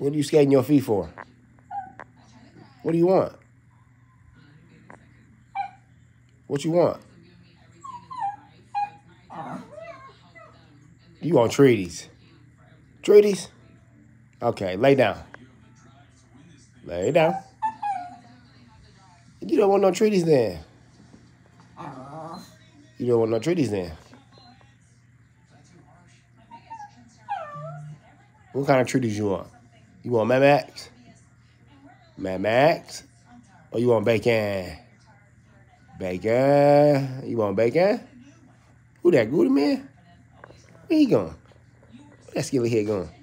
What are you skating your feet for? What do you want? What you want? You want treaties? Treaties? Okay, lay down. Lay down. You don't want no treaties then. You don't want no treaties then. What kind of treaties you want? You want Mad Max? Mad Max? Or you want bacon? Bacon? You want bacon? Who that, Goody man? Where he going? Where that skilly head going?